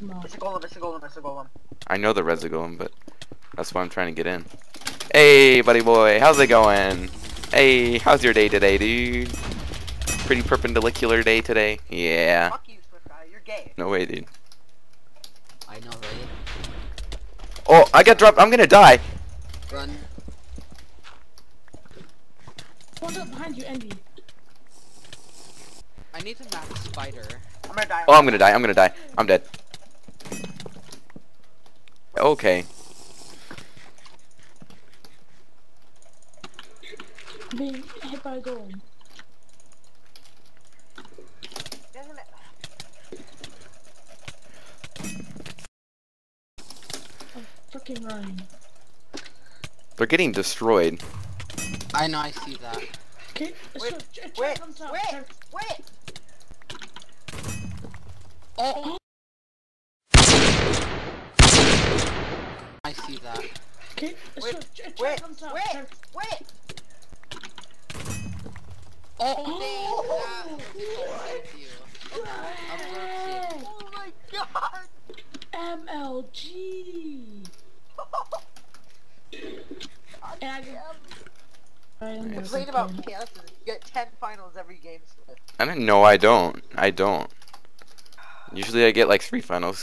Smart. It's a golem, it's a golem, it's a golem. I know the Resegolem, but that's why I'm trying to get in. Hey, buddy boy, how's it going? Hey, how's your day today, dude? Pretty perpendicular day today. Yeah. Fuck you, SwiftGaia, you're gay. No way, dude. I know, right? Oh, I got dropped. I'm gonna die. Run. What's up behind you, Envy? I need to map spider. I'm gonna die. Oh, I'm gonna die. I'm gonna die. I'm dead. Okay. Being hit by a golem. Isn't it? I'm freaking running. They're getting destroyed. I know, I see that. Okay, Wait, so, ch- check Wait, wait, wait! Oh! See that. Okay, so, Wait, ch- check wait, wait, wait! Oh, dang! That you. Oh my god! MLG. And I just- I am I Yes. played about chances. You get 10 finals every game, Swift. I didn't know I don't. I don't. Usually I get like three finals.